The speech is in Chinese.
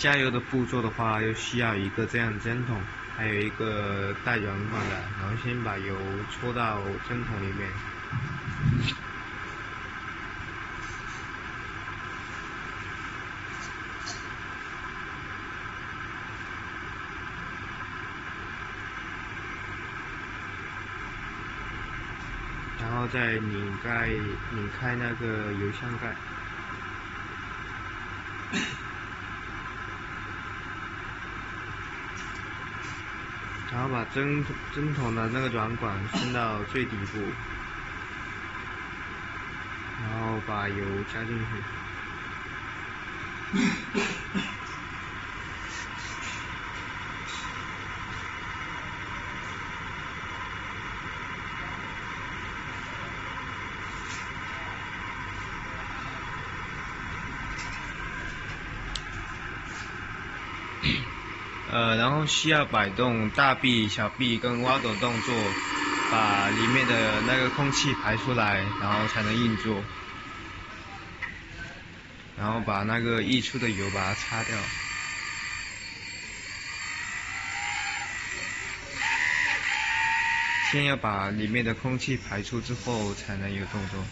加油的步骤的话，又需要一个这样的针筒，还有一个带软管的，然后先把油戳到针筒里面。然后再拧盖，拧开那个油箱盖，然后把针针筒的那个软管伸到最底部，然后把油加进去。呃，然后需要摆动大臂、小臂跟挖斗动作，把里面的那个空气排出来，然后才能运作。然后把那个溢出的油把它擦掉。先要把里面的空气排出之后，才能有动作。